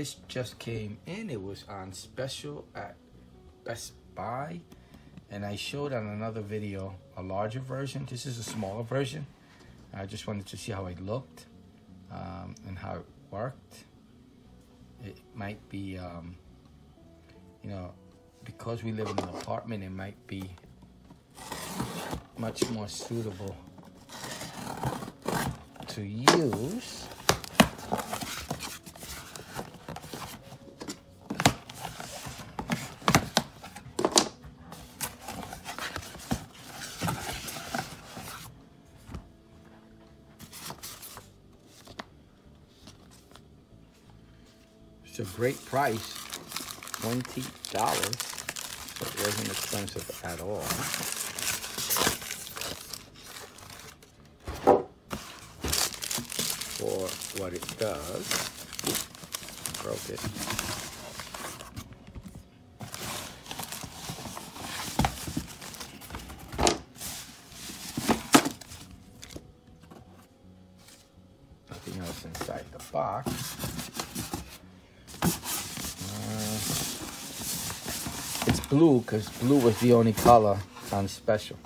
this just came in. It was on special at Best Buy. And I showed on another video a larger version. This is a smaller version. I just wanted to see how it looked um, and how it worked. It might be, um, you know, because we live in an apartment, it might be much more suitable to use. A great price, twenty dollars. So it wasn't expensive at all. For what it does. Broke it. Nothing else inside the box. Uh, it's blue because blue was the only color on special.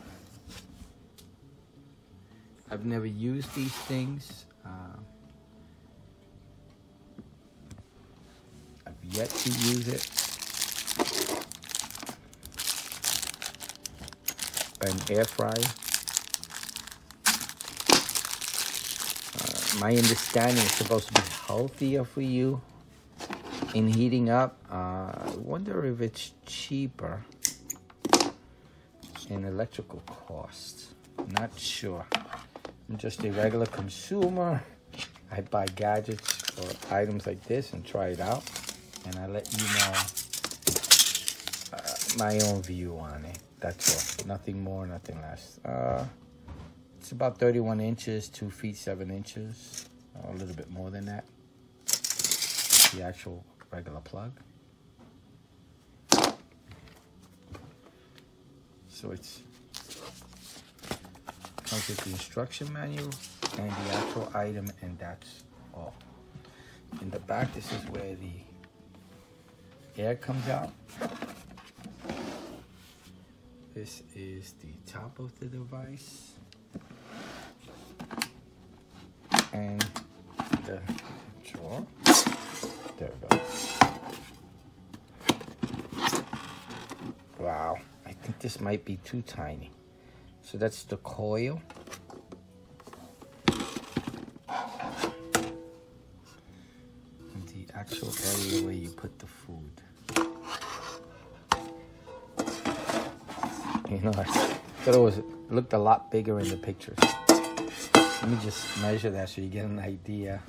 I've never used these things. Uh, I've yet to use it. An air fryer. Uh, my understanding is supposed to be healthier for you in heating up. Uh, I wonder if it's cheaper in electrical costs. Not sure. I'm just a regular consumer. I buy gadgets or items like this and try it out. And I let you know uh, my own view on it. That's all. Nothing more, nothing less. Uh, it's about 31 inches, 2 feet 7 inches. A little bit more than that. The actual regular plug. So it's comes with the instruction manual and the actual item and that's all. In the back this is where the air comes out. This is the top of the device. And the drawer. There we go. Wow, I think this might be too tiny. So that's the coil. And the actual area where you put the food. You know, I thought it was looked a lot bigger in the pictures. Let me just measure that so you get an idea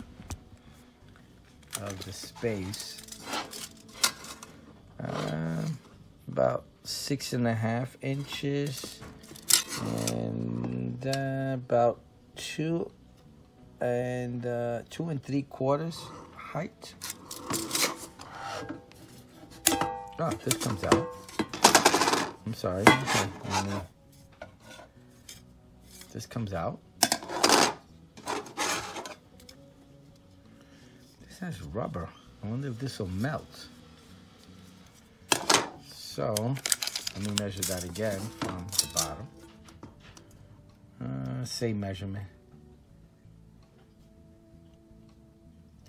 of the space. Um, about six and a half inches and uh, about two and uh, two and three quarters height. Oh, this comes out. I'm sorry. Okay. Um, this comes out. This has rubber. I wonder if this will melt. So, let me measure that again from the bottom. Uh, same measurement.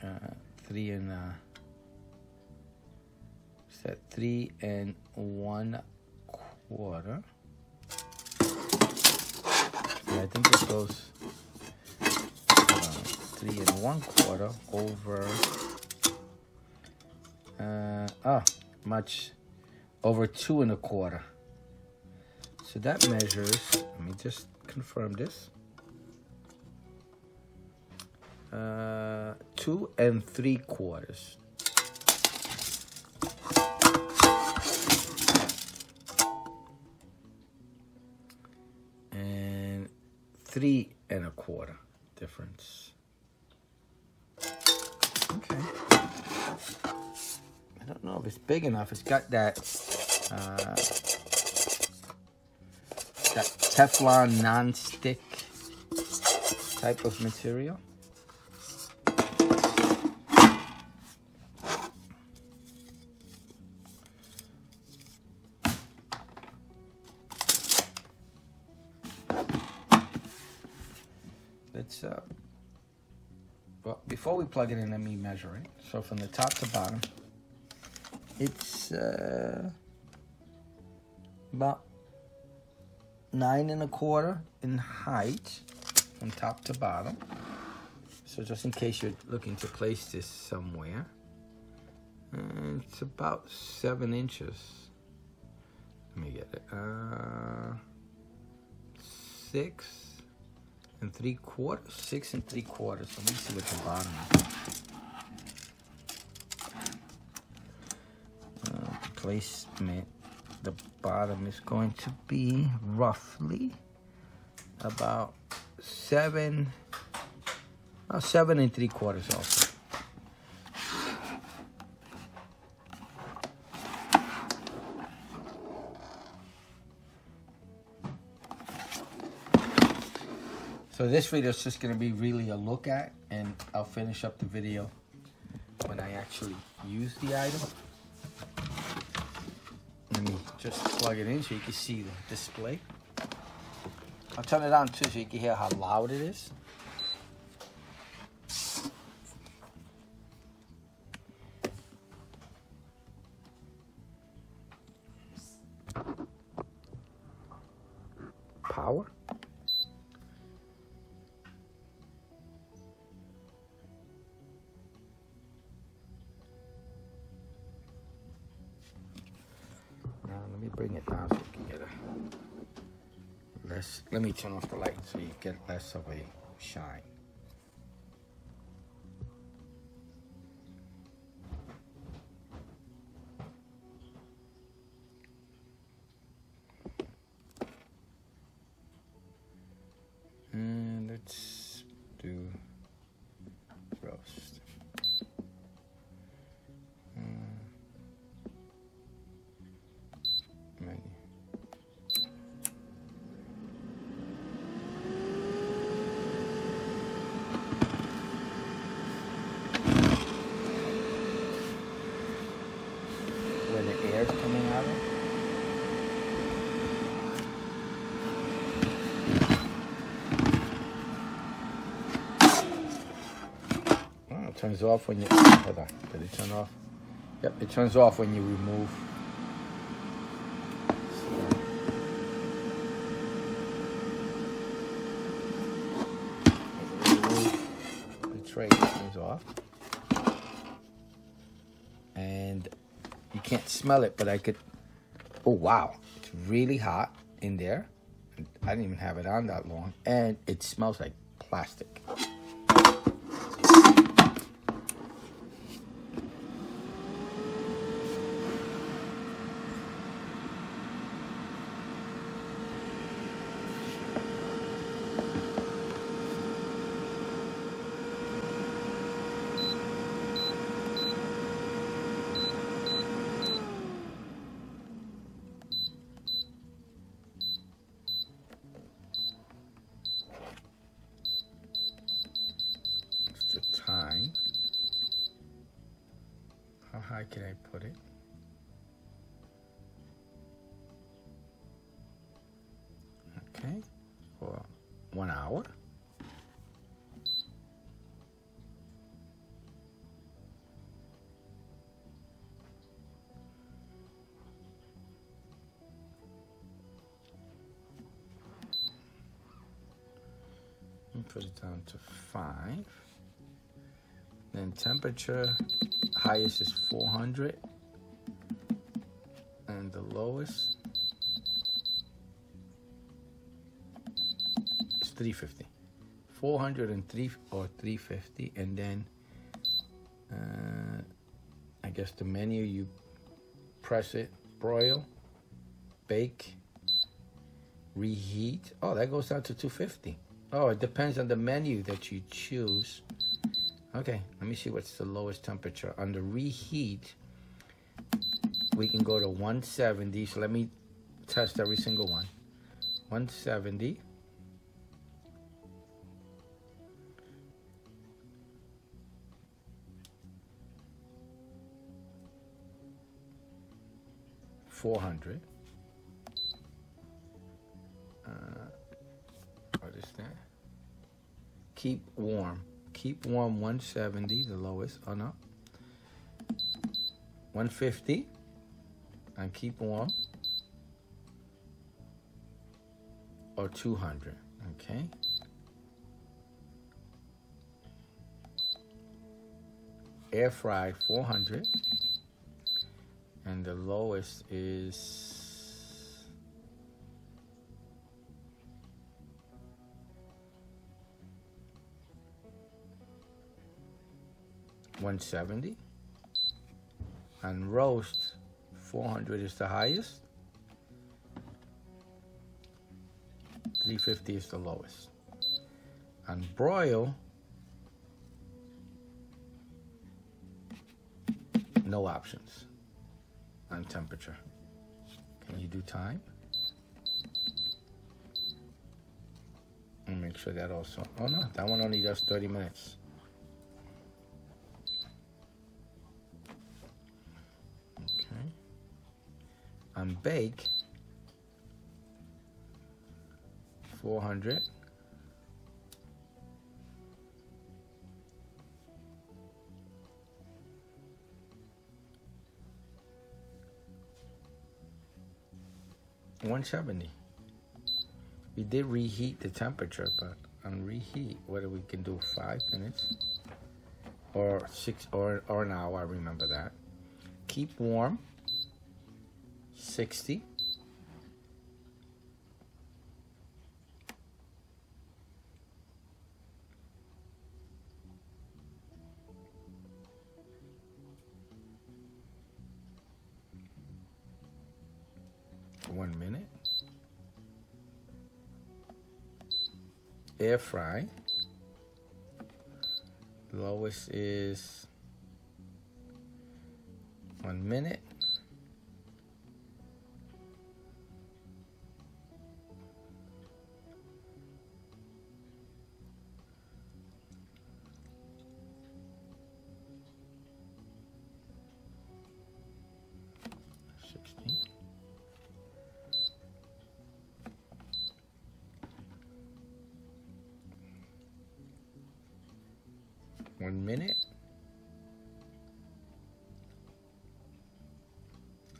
Uh, three and uh, that? Three and one quarter. I think it goes uh, three and one quarter over. Uh, oh, much over two and a quarter. So that measures. Let me just confirm this. Uh, two and three quarters. And three and a quarter difference. Okay. I don't know if it's big enough. It's got that uh, that Teflon non-stick type of material. Let's, uh, well, before we plug it in, let me measure it. So from the top to bottom, it's, uh, about nine and a quarter in height from top to bottom so just in case you're looking to place this somewhere and it's about seven inches let me get it uh, six and three quarters, six and three quarters. Let me see what the bottom is. Uh, placement, the bottom is going to be roughly about seven, seven and three quarters also. So this video is just going to be really a look at, and I'll finish up the video when I actually use the item. Just plug it in so you can see the display. I'll turn it on too so you can hear how loud it is. Bring it down so you can get a less. Let me turn off the light so you get less of a shine. Turns off when you hold on. Did it turn off? Yep, it turns off when you remove comes off. And you can't smell it, but I could. Oh, wow. It's really hot in there. I didn't even have it on that long. And it smells like plastic. How can I put it? Okay, for one hour. And put it down to five. Then temperature, highest is 400. And the lowest is 350. 403 or 350. And then, uh, I guess the menu, you press it, broil, bake, reheat. Oh, that goes down to 250. Oh, it depends on the menu that you choose. Okay, let me see what's the lowest temperature. On the reheat, we can go to 170. So let me test every single one. 170. Four hundred. Uh, what is that? keep warm. Keep warm 170, the lowest. Oh no. 150 and keep warm. Or 200, okay? Air fry 400 and the lowest is One seventy, and roast four hundred is the highest. Three fifty is the lowest, and broil no options on temperature. Can you do time? And make sure that also, oh no, that one only does 30 minutes. On bake, 400. One seventy. We did reheat the temperature, but on reheat, whether we can do five minutes or six or or an hour, I remember that. Keep warm. Sixty. One minute. Air fry. Lowest is one minute.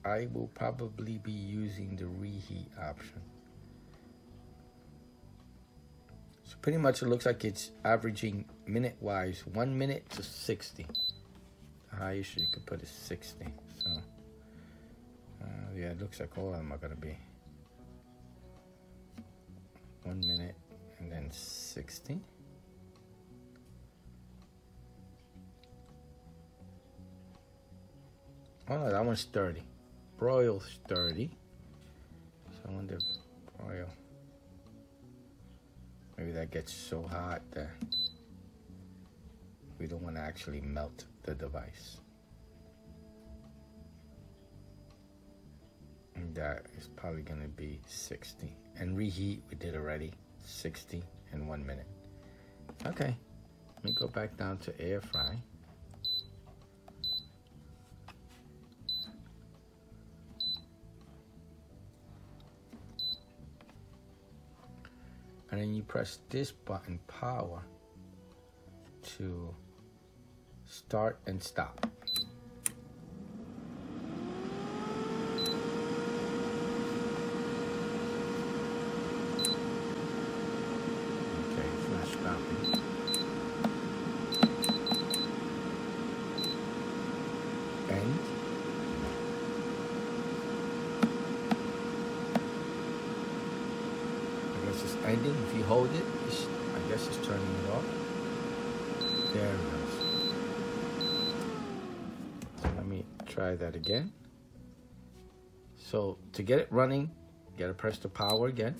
I will probably be using the reheat option. So pretty much it looks like it's averaging minute wise one minute to 60. The highest you could put is 60. So uh, yeah, it looks like all of them are gonna be one minute and then 60. Oh no, that one's 30. Broil's 30. So I wonder broil. Maybe that gets so hot that we don't want to actually melt the device. And that is probably going to be 60. And reheat, we did already. 60 in one minute. Okay. Let me go back down to air fry. And then you press this button power to start and stop okay it's not stopping end I guess it's ending. If you hold it, I guess it's turning it off. There it goes. Let me try that again. So to get it running, you gotta press the power again.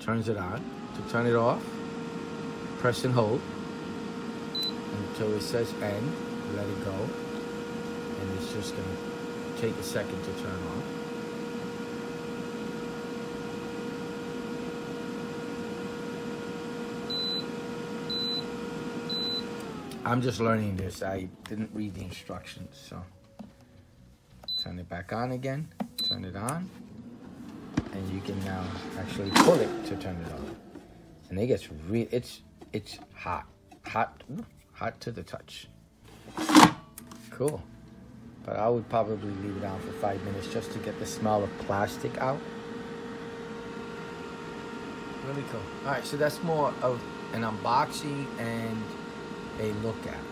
Turns it on. To turn it off, press and hold until it says end. Let it go. And it's just gonna take a second to turn on. I'm just learning this. I didn't read the instructions, so turn it back on again. Turn it on, and you can now actually pull it to turn it on. And it gets real. It's it's hot. Hot, hot to the touch. Cool. But I would probably leave it on for five minutes just to get the smell of plastic out. Really cool. All right, so that's more of an unboxing and a look at.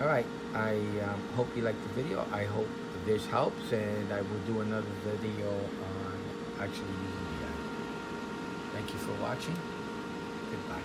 All right, I um, hope you liked the video. I hope this helps, and I will do another video on actually using the app. Thank you for watching. Goodbye.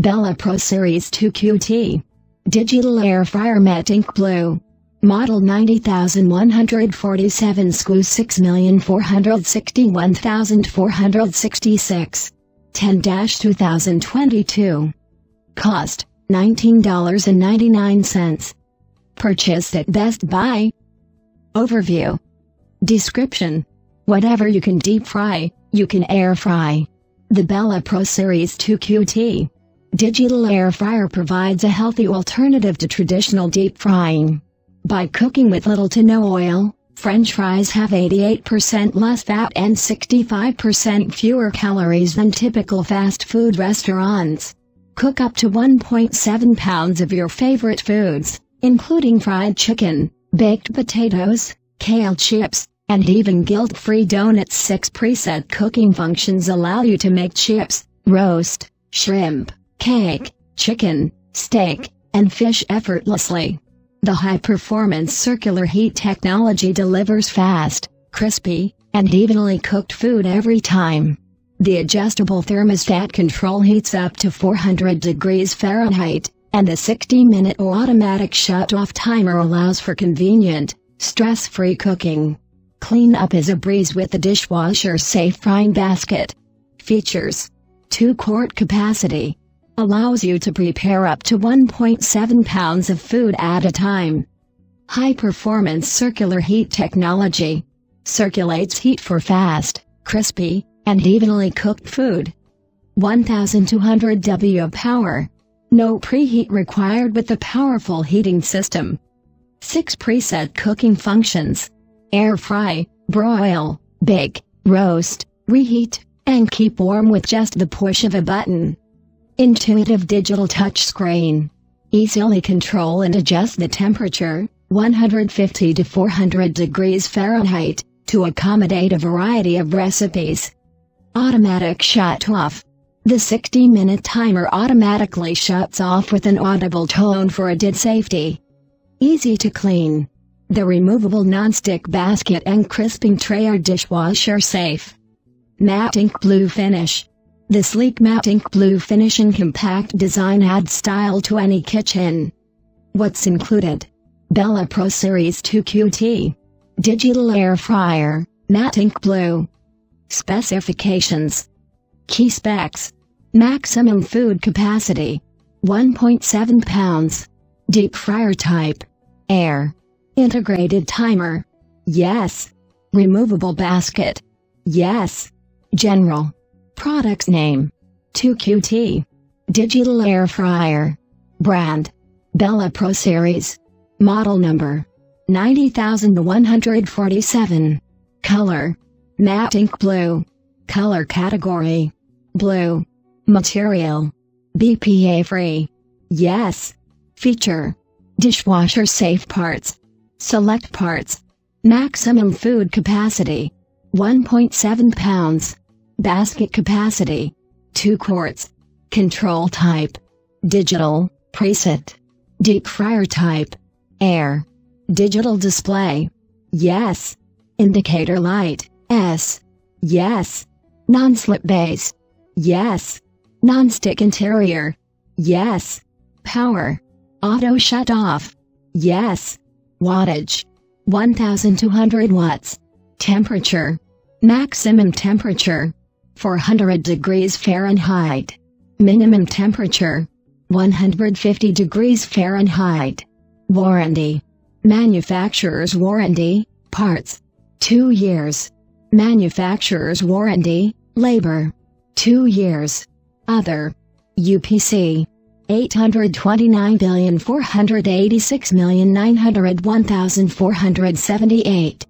Bella Pro Series 2 QT. Digital Air Fryer Matte Ink Blue. Model 90147 SKU 6461466. 10-2022. Cost $19.99. Purchased at Best Buy. Overview. Description. Whatever you can deep fry, you can air fry. The Bella Pro Series 2 QT. Digital air fryer provides a healthy alternative to traditional deep frying. By cooking with little to no oil, French fries have 88% less fat and 65% fewer calories than typical fast food restaurants. Cook up to 1.7 pounds of your favorite foods, including fried chicken, baked potatoes, kale chips, and even guilt-free donuts. Six preset cooking functions allow you to make chips, roast, shrimp, cake, chicken, steak, and fish effortlessly. The high-performance circular heat technology delivers fast, crispy, and evenly cooked food every time. The adjustable thermostat control heats up to 400 degrees Fahrenheit, and the 60-minute automatic shut-off timer allows for convenient, stress-free cooking. Clean up is a breeze with the dishwasher safe frying basket. Features 2 quart capacity allows you to prepare up to 1.7 pounds of food at a time. High performance circular heat technology circulates heat for fast, crispy, and evenly cooked food. 1200 W of power. No preheat required with the powerful heating system. 6 preset cooking functions. Air fry, broil, bake, roast, reheat, and keep warm with just the push of a button. Intuitive digital touchscreen. Easily control and adjust the temperature, 150 to 400 degrees Fahrenheit, to accommodate a variety of recipes. Automatic shut off. The 60-minute timer automatically shuts off with an audible tone for added safety. Easy to clean. The removable non-stick basket and crisping tray are dishwasher safe. Matte ink blue finish. The sleek matte ink blue finish and compact design adds style to any kitchen. What's included? Bella Pro Series 2 QT. Digital air fryer, matte ink blue. Specifications. Key specs. Maximum food capacity. 1.7 pounds. Deep fryer type. Air. Integrated timer. Yes. Removable basket. Yes. General. Products name 2QT. Digital Air Fryer. Brand. Bella Pro Series. Model number 90147. Color. Matte ink blue. Color category. Blue. Material. BPA free. Yes. Feature. Dishwasher safe parts. Select parts. Maximum food capacity. 1.7 pounds. Basket capacity. 2 quarts. Control type. Digital, preset. Deep fryer type. Air. Digital display. Yes. Indicator light. S. Yes. Non-slip base. Yes. Non-stick interior. Yes. Power. Auto shut off. Yes. Wattage. 1200 watts. Temperature. Maximum temperature. 400 degrees Fahrenheit. Minimum temperature 150 degrees Fahrenheit. Warranty. Manufacturer's warranty, parts 2 years. Manufacturer's warranty, labor 2 years. Other UPC 829,486,901,478